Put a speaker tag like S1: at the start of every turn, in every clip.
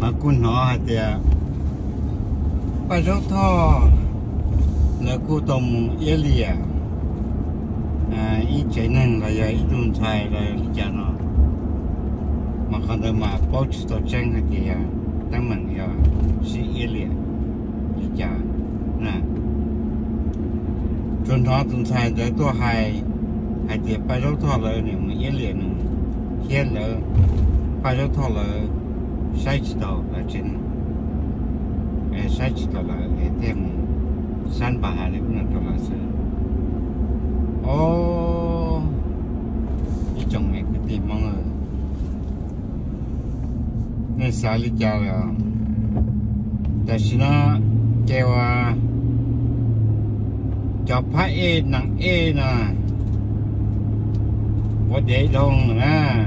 S1: mà cún nó hay thì bây giờ thọ là cú tông yên lìa à? Ít chế nên là giờ ít đun xài là giải nó. Mà còn đâu mà bao nhiêu tổ tranh hay thì tăng mình giờ sẽ yên lìa lý giải nè chuẩn thọ đun xài để tôi hay hay thì bây giờ thọ là những yên lìa những thiên là bây giờ thọ là sách tàu là trên sách tàu là cái thêm san bà hà lấy cũng là tàu là sơ. Ô đi chồng mẹ cứ tìm mong ơi. Nên xa lý cha là ta xin nó kêu à cho phá e nặng e nè. Có để đông nè.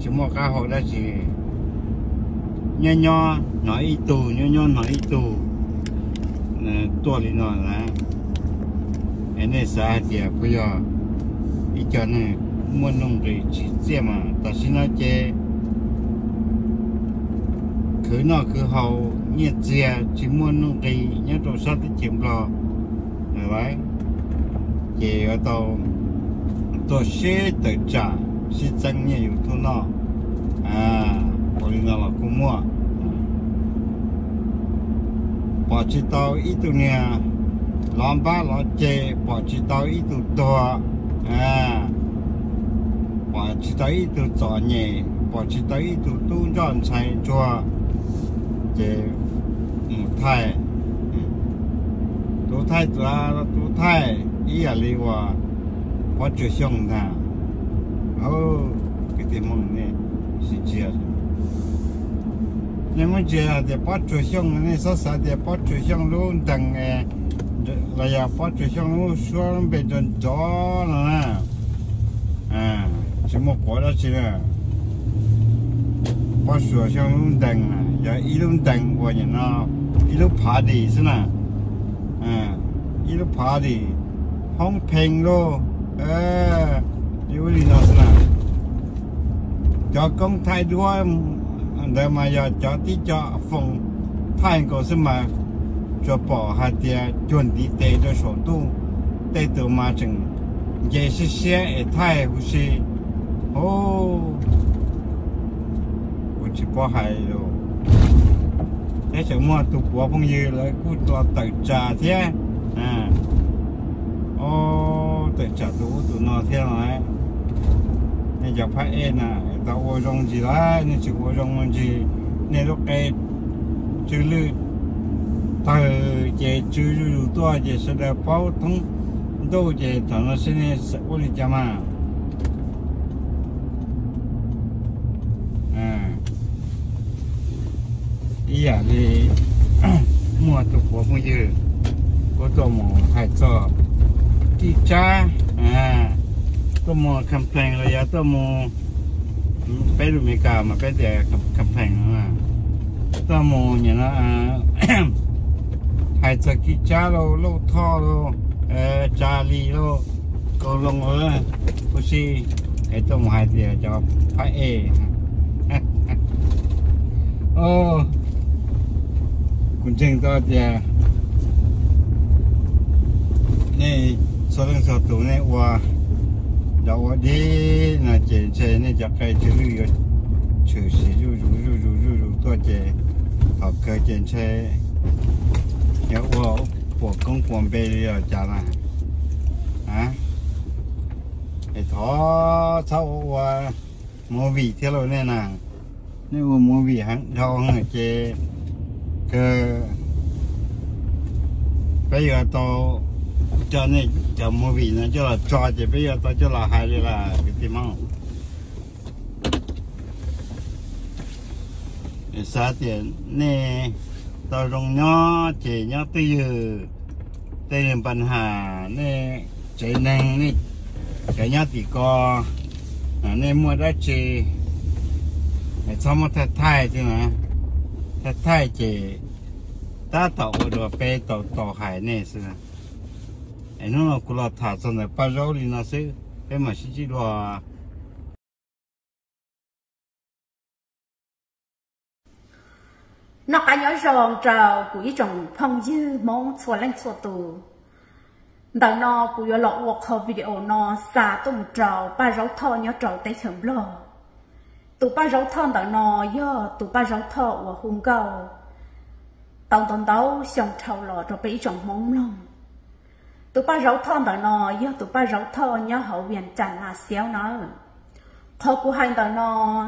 S1: Chúng mà cá hộ đó chỉ nho nho, nói tù, nho nho nói tù. Là tua đi nó là anh ấy sao thì bây giờ ít cho nên muốn nông thì chỉ xem mà ta xin nó chơi cứ nó cứ hầu nhiệt dìa chỉ muốn nông thì nhớ đồ sát tới chìm lò. Rồi vậy thì ở tàu. Tôi sẽ tự trả sẽ chẳng nhiều thu nó à còn là cũng mua bỏ chỉ tàu ít tu nè làm ba lọ chè bỏ chỉ tàu ít tu to à bỏ chỉ tàu ít tu giỏ nhẹ bỏ chỉ tàu ít tu tu rọn chạy cho chè một thai. Tu thai tu à tu thai ý à li wa. Bỏ chỉ xong nè ô cái tiền mong nè xin nè 是这 nhưng mà chỉ là để bắt chủ xong nên sao sao để bắt chủ xong luôn đằng là giờ bắt chủ xong luôn xuống bên trên đó là à chỉ một quả đó chỉ là bắt chủ xong luôn đằng giờ ít luôn đằng qua nhà nó ít luôn phá đi thế nào à ít luôn phá đi không phèn luôn à điều gì nó thế nào cho công thay đua để mà giờ cho tí cho phòng thay có sự mà cho bỏ hạt tiền chuẩn đi để cho số tu. Để từ mà chừng giờ sẽ xe ở thay của xe ô ô chỉ bỏ hay rồi thế chẳng mua tụ bỏ phong như là cứ cho tự trả thế. À. Ô, tự trả đủ tụ nó thế này. Nên giờ phải à tao ô rong gì đó nên chỉ ô rong gì nên lúc cái chữ lư ta chế chữ lư tua chế sẽ là bao thông đâu chế thằng nó sẽ nên sẽ ô đi chama à ý à đi mua tụ của mua dư có tụ mỏ hay cho đi cha à tụ mỏ campaign rồi ya tụ mỏ ไปดูมีกามาไปแต่กำแพงนะตัวโมเนี่ยนะอ่าไฮสกิจ้าโลโลท่อโลเอ่อจาลีโลก็ลงเออผู้ชีไอ้ตัวหายเดียวจะพระเอโอ้คุณเจงตัวเดียนี่สอดสอดตัวนี่ว่า đầu đi là chế chế này chắc cái chữ chữ ru ru ru ru ru ru chế học công à cái sau nếu thao chế bây giờ nên cho mua vị nó cho là cho thì bây giờ tôi cho là hai là cái tim mong thì sao thì nè tao rong nhỏ chỉ nhỏ tư dư tê liền bàn hà nè chạy năng nè chạy nhỏ thì co nè mua đã chỉ để cho một thật thai chứ nè thật thai chỉ ta tàu đồ bê tàu tàu hải nè sư nè ai nó nó cũng là thả xong rồi bao rau đi nó xí, cái mà xí chỉ chỉ à?
S2: Nó cả nhớ rong trào của ý trồng phong dư mong xua lên xua tù. Đào nó của yo lọ work học video nó xa tung trào ba rau thơ nhớ trào tới chấm lo tụ ba rau thơ đào nó yo tụ ba rau thơ và hung cầu. Tao tao tao xong trào lọ cho bị trồng mong lòng tụ ba rau thơ đào nó yo tụ ba rau thơ nhớ hậu viện chẳng là xéo nó. Thọ của hai đào nó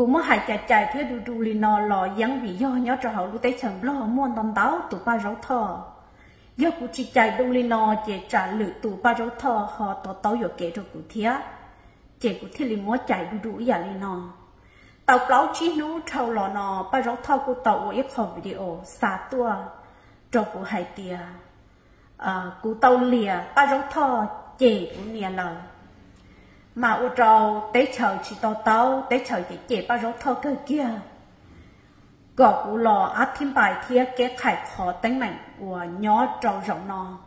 S2: cú mà hai chạy chạy thế đu đu li nó lò yang vì do nhớ cho hậu lúc tới chẳng lo muôn tầm táo tụ ba rau thọ do cú chỉ chạy đu li nó chỉ trả lự tụ ba rau thọ họ tỏ tàu yo kể cho cú thía. Chỉ cú thía li mua chạy đu đu ya li nó tàu plau chi nú trâu lò nó ba rau thọ cú tàu ít khó video xa tua. Cho cú hai tia à cú tàu lìa, ba rau thọ chỉ cú nia lời mà u trâu tế chờ chỉ tao tao tế chờ chỉ chế ba rốt thơ cơ kia. Gọ u lò áp thiên bài thia kế khải khó tính mạnh của nhỏ trâu rộng nò.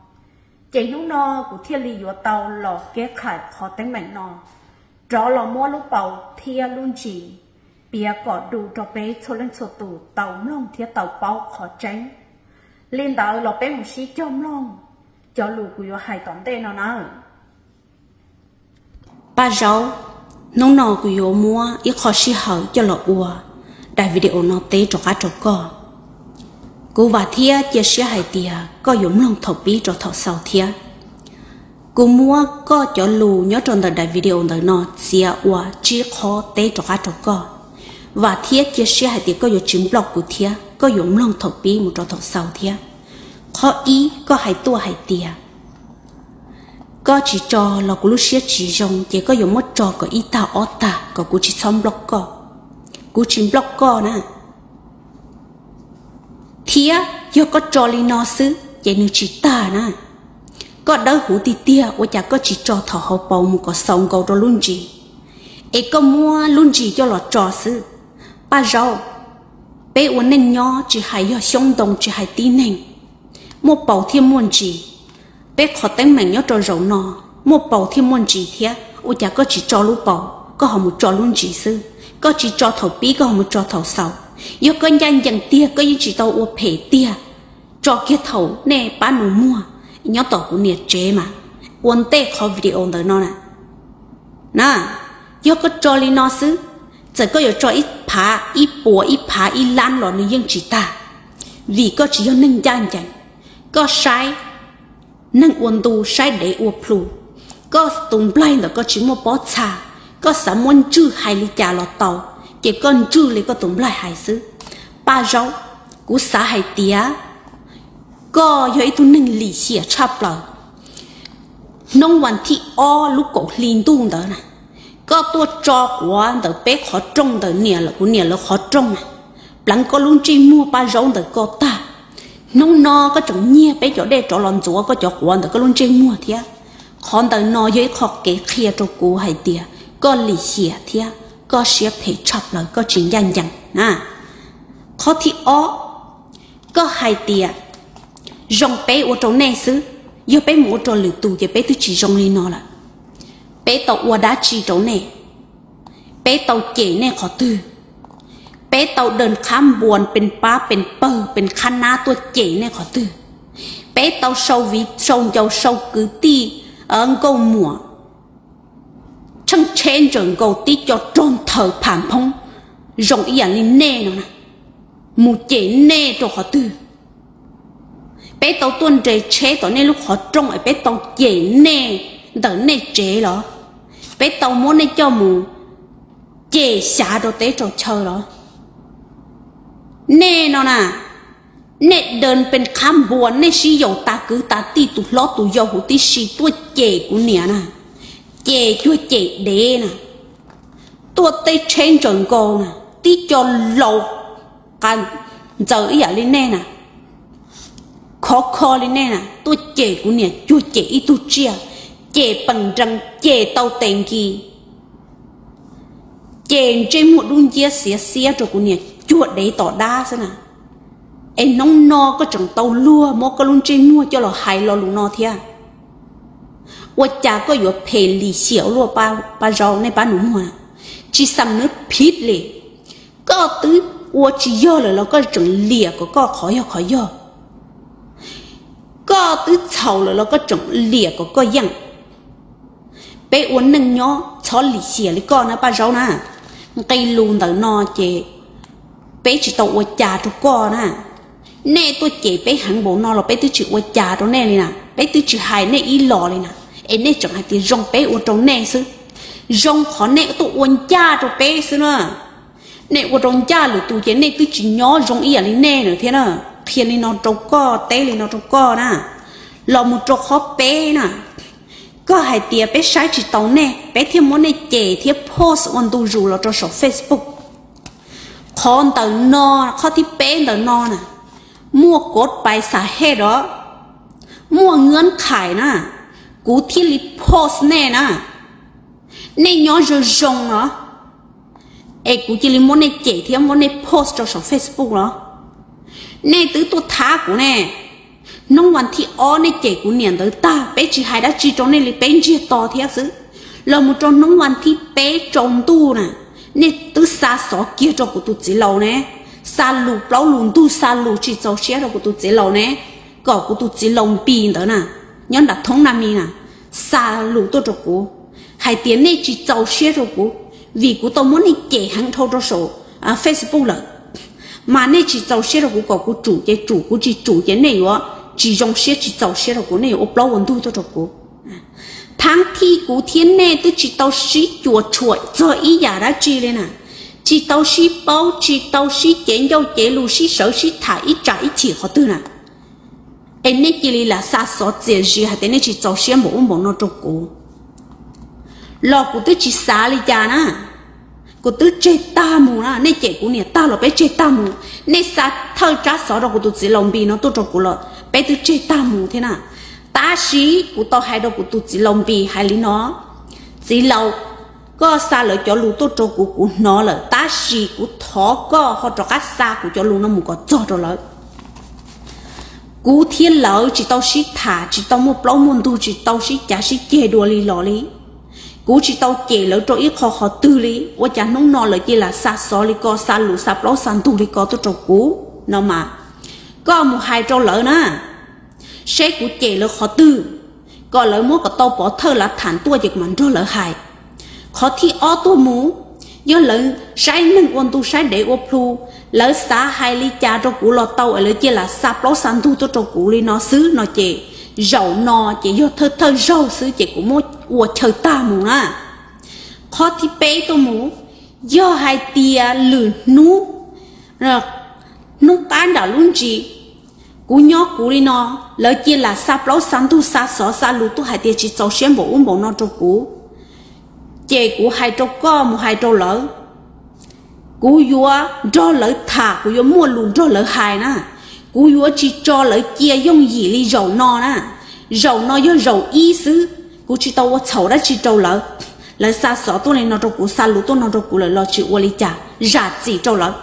S2: Chế nhú nò của thiên lý của tàu lò kế khải khó tính mạnh nò. Trò lò mua lúc bầu, thia luôn chỉ. Bia cỏ đủ cho bé cho lên số tù, tàu lông thia tàu bao khó tránh. Lên tàu lò bé một xí chôm lông cho lù của yếu hai tên nó nào
S3: ba rau nó nọ của yo mua ít khó xí hậu cho lọ ua đại video nó tế cho cá cho co cú và thia chia sẻ hai tia có dũng lòng thọ bí cho thọ sau thia. Cú mua, có cho lù nhớ trong đời đại video đời nó xia ua chỉ khó tế cho cá cho co và thia chia sẻ hai tia có dũng chính blog của thia, có dũng lòng thọ bí một cho thọ sau thia. Khó ý, có hai tua hai tia có chỉ cho là cú lúc xia chỉ dùng chỉ có dùng mất cho có ít tao ót ta có cú chỉ xong block co cú chỉ block co nè. Thía, do có cho li nó xứ, chỉ nữ chỉ ta nè. Có đỡ hủ tì tia ở chả có chỉ cho thọ hậu bầu một có sống cầu đó luôn gì ấy có mua luôn gì cho lọ trò xứ. Ba rau. Bé uốn nên nhỏ chỉ hay do sống đồng, chỉ hay tí nên một bầu thiên muôn gì bé khó tên mình nhớ cho rậu nọ một bầu thêm môn chỉ thế ô chả có chỉ cho lũ bầu. Có họ một trò luôn chỉ sư. Có chỉ cho thầu bí, có họ một trò thầu sầu. Yêu có nhanh dần tia, có những chỉ tàu ô phê tia. Cho kia thầu nè bán nụ mua. Nhớ tàu của nhiệt chế mà. Quân tê khó video đời nó nè. Nà yêu có cho lý nó sư? Chỉ có yêu cho ít phá, ít bùa, ít phá, ít lan lọ nữ yên chỉ ta. Vì có chỉ yêu ninh nhanh dần có sai nâng uốn tu sai để u plu. Có tung blai là có chỉ một bó trà có sáu môn chư hai lý trà lọt tàu. Kể con chư lý có tung blai hai xứ. Ba rau cú xã hai tía. Có yếu tu nâng lý xìa chắp lọ nông văn thị o lúc cổ liên tu đó nè, có tua cho của tờ bé khó trông tờ nè là của nè là khó trông này lắng có luôn chỉ mua ba rau tờ có ta nông no có chồng nhia bé chỗ đây chỗ lòn chúa, có chỗ quan được có luôn trên mua thia con tới no dưới khó kế kia cho cú hay tia có lì xỉa thia có xỉa phải chọc lời có chuyện nhanh dần à khó thì ó, có hai tia rong bé ở trong này xứ giờ bé mua cho lửa tù giờ bé tôi chỉ rong lên nó là. Bé tàu ở đá chỉ chỗ này bé tàu chế này khó tư เป๊ะเตาเดินข้ามบวนเป็นป้าเป็นเปอร์เป็นคณะตัวเจ๋เนี่ยขอตื้อเป๊ะเตาโซวิโซเจ้าโซกือตีเอิงกูมัวช่างเชนจนกูตีจอจนเธอผ่านพงรองอีอย่างนี้แน่นอนนะมูเจ๋แน่ตัวขอตื้อเป๊ะเตาต้นเจเชตัวนี้ลูกขอจงไอ้เป๊ะเตาเจ๋แน่เดินแน่เจ๋เหรอเป๊ะเตาม้วนในเจ้าหมูเจ๋ชาตัวเต้จอเชอเหรอ nè nó nà. Nè, đơn bên khám buồn nè xí dầu ta cứ ta ti tụ lót tụ dầu hủ tí xí tua chè của nè nà. Chè chua chè đế nà. Tua tây trên trần cô nà. Tí cho lâu cần giờ ý à lên nè nà. Khó khó lên nè nà. Tua chè của nè, chua chè ý tu chia chè bằng răng, chè tàu tiền kỳ chè trên một đun chia xía xía cho của nè chuột đấy tỏ đa xem nè em nong no, có chẳng tàu lua mò có luôn trên mua cho lò hai lò lùng no thia. Wa cha có yếu phê lì xỉu lúa ba ba rau này ba nụ mua chỉ xăm nước pít lì. Có tứ wa chỉ do là nó có chẳng lìa có có khó yo khó yo có tứ chầu là nó có chẳng lìa có có yang bé uốn nâng nhó, chó lì xỉu lì con nó ba rau nà. Cây luôn tờ no chè bé chỉ tàu ở cha cho co nè. Nè, tôi chỉ bé hẳn bộ nó là bé tôi chỉ ở cha cho nè nè. Bé tôi chỉ hại nè, ý lò nè. Em nè, chẳng hay thì rong bé ở trong nè sư rong khó nè, tôi uốn cha cho bé sư nè. Nè ở trong cha lù tụi chị nè tôi chỉ nhỏ rong ý à lì nè nữa thế nè. Thiên lì nó trong co, té lì nó trong co nè. Lò một chỗ khó bé nè. Có hai tia bé sai chỉ tàu nè, bé thêm món nè chè thêm post on tu rủ là cho số Facebook con tờ no, khó thì bé tờ no nè. Mua cốt bài xả hết đó. Mua ngươn khải nè. Cú thi li post nè nè. Nè nhỏ rồi rong nó ê, cú chỉ li muốn nè chạy thì muốn nè post cho sổ facebook đó. Nè, tứ tôi thá của nè. Nông hoàn thi ô nè chạy của niệm tới ta, bé chỉ hai đã chỉ trong nè li bé chỉ to thì á xứ. Là một trong nông hoàn thi bé trồng tu nè. 你都啥啥接着个都知道呢？啥路老路都啥路去走些了个都知道呢？个个都知道边的呢，人那通那面啊，啥路都着个，还点那去走些着个，vì của tôi muốn đi chạy hàng thâu cho số à Facebook là mà nè chỉ giàu xe là của cậu chủ cái chủ của chị chủ cái này ó chỉ dùng xe chỉ giàu xe là của này ốp lâu ổn thu cho cô tháng thi cú thiên nè tôi chỉ tao sĩ chùa chuột cho ý giả ra chi lên à chỉ tao sĩ bao chỉ tao sĩ chén dâu chén lù, sĩ sở, sĩ thả, ý trả ý chỉ họ tư nè. Em nè chỉ là xa xó tiền gì hả tên nè chỉ tao sĩ mổ mổ nó trục cú lọ cú tôi chỉ xa lì cha nè. Cú tôi chơi ta mù nè nên chị của nè, ta lọ bé chơi ta mù. Nè xa thơ trả xó rồi cú tôi chỉ lòng bì nó tôi trục cú lọ bé tôi chơi ta mù thế nào ta sĩ của to hai đâu của tôi chỉ lòng bì hai lý nó. Chỉ lâu có xa lợi cho lù tốt cho của của nó là ta sĩ của thọ có họ cho các xa của cho lù nó một có cho cho lợi. Cú thiên lợi chỉ tao sĩ thả chỉ tao một lâu môn tu chỉ tao sĩ chả sĩ chê đùa lý lò lý. Cú chỉ tao chê lỡ cho ít khó khó tư lý. Và chả nông nọ lợi chỉ là xa xó lý, có xa lù xa lâu xa tu lý, có tôi cho cú nó mà, có một hai trâu lỡ nữa sẽ của trẻ lỡ khó tư. Có lỡ mua có tàu bỏ thơ là thản tua dịch mặn rồi lỡ hại. Khó thi ó tua mũ. Do lỡ sai nâng ôn tu sai để ô plu lỡ xa hai ly cha cho cũ lọ tàu ở lỡ chia là xa ló san thu cho cho cũ ly nó xứ, nó chè. Rau nó chè do thơ thơ râu xứ chè của mua ua chơi ta mù à khó thi bé tua mũ. Do hai tia lử nú. Rồi, nú bán đảo luôn chì cú nhỏ cú đi nó, lỡ chia là sa lâu sáng tu sa sọ sa lù tu hai tiền chỉ cho xuyên bộ uống bộ nó cho cú. Chè cú hai cho co, một hai cho lỡ. Cú vua cho lỡ thả, cú vua mua lùn cho lỡ hai nè cú vua chỉ cho lỡ chia dùng gì đi dầu no nè dầu no do dầu ý xứ. Cú chỉ tao chầu đã chỉ trâu lỡ. Lỡ sa sọ tu này nó cho cú sa lù tu nó cho cú lỡ lo chịu li cha ra chỉ trâu lỡ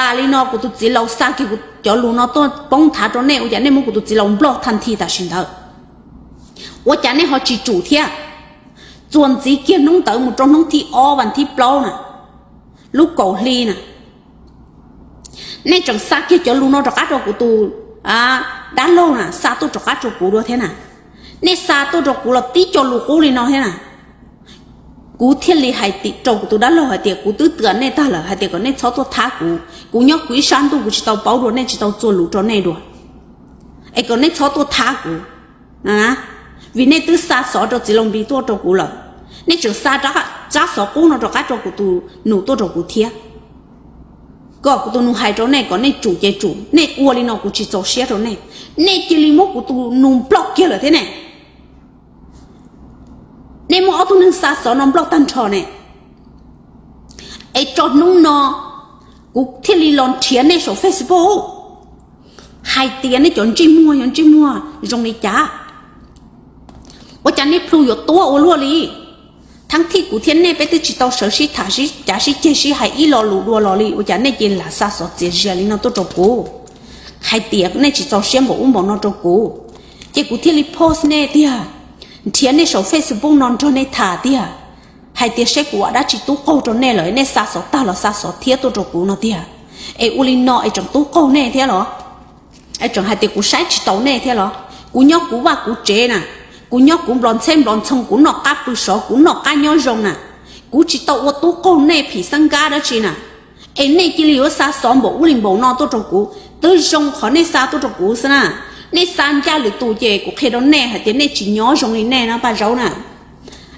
S3: ta li nó của tụi chỉ lâu sang cái của cho lu nó tôi bông thả cho nè, tôi nè muốn của tụi chỉ lâu block thành thi ta xin thở tôi chả nên họ chỉ chủ thiệt à? chuẩn chỉ kiếm nông tới một trong nông thi o và thi blow nè. Lúc cổ ly nè. Nè chẳng xa cái cho lu nó cho cá cho của tụi à đã lâu nè xa tu cho cá cho của được thế nè. Nè xa tu cho của là tí cho lu của li nó thế nè cú thiết lý hai tỷ, trâu tôi đã lo hai tỷ, cú tư tưởng này ta là hai tỷ, còn nên cháu tôi thả cú. Cú nhớ quý sáng tôi, cú chỉ tao bảo rồi nên chỉ tao 做 lũ cho này rồi ấy còn nên cháu tôi thả cú. À vì nên tư xa xó cho chỉ lòng bị tôi cho cú rồi nên chỉ xa cho cha xó cú nó cho cái cho cú tôi nụ tôi cho cú thiệt có cú tôi nụ hai cho này, còn nên chủ chế chủ. Nên uo li nó cú chỉ cho xe cho này. Nên chỉ li mốt cú tôi nụ block kia là thế này nên mà tôi nên xa xó nó block tan trò này. Ấy cho nung nó cú thiết lý lon thiến này số Facebook. Hai tiền này chọn chi mua chọn chi mua. Dùng đi trả tôi chẳng nên plu yo tua ô luôn đi thằng thi cú thiên này bây giờ chỉ tao sợ sĩ thả sĩ trả sĩ chế sĩ hay ít lo lù đua lo đi tôi chẳng nên chỉ là xa xó chế sĩ lý nó tôi cho cô hai tiền này chỉ tao xem bộ uống bộ nó cho cô chỉ cú thiên lý post này đi à thiên này số Facebook non cho này thả đi à hay tia sẽ của đã chỉ tú câu cho nè lời nè xa số ta là xa số thiết tôi cho cũ nó tia ai u linh nọ ai trong tú câu nè thế lo ai trong hai tia cú sai chỉ tàu nè thế lo cú nhóc cú ba cú chế nè cú nhóc cú lon xem lon xong cú nọ cá bự số cú nọ cá nhỏ rồng nè cú chỉ tàu ô tú câu nè phì sang ga đó chỉ nè ai nè kia liu xa số bộ u linh bộ nọ tôi cho cũ, tôi rồng khó nè xa tôi cho cũ sao nè nè san gia lử tù về cú khi đó nè hai tia nè chỉ nhóc rong nè nè nó ba rau nè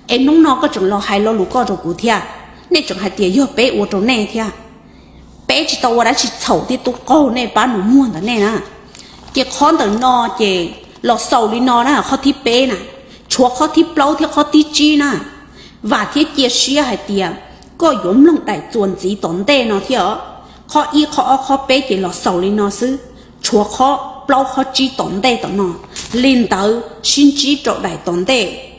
S3: em nông nó có chừng lo hai lo lũ có rồi cụ thia nè chừng hai tiền yo bé ô trong nè thia bé chỉ tao đã chỉ chậu thì tụ cô nè bán nó mua đó nè nè chỉ con từ nó chỉ lo sầu đi nó nè khó thi bé nè chúa khó thi bao thì khó thi chi nè và thiết chia sẻ hai tiền có yếm lòng đại chuẩn chỉ tổn tệ nó thia khó y khó khó bé chỉ lo sầu đi nó sư chúa khó bao khó chỉ tồn tại đó nó lên tới xin chỉ trộn đại tồn tại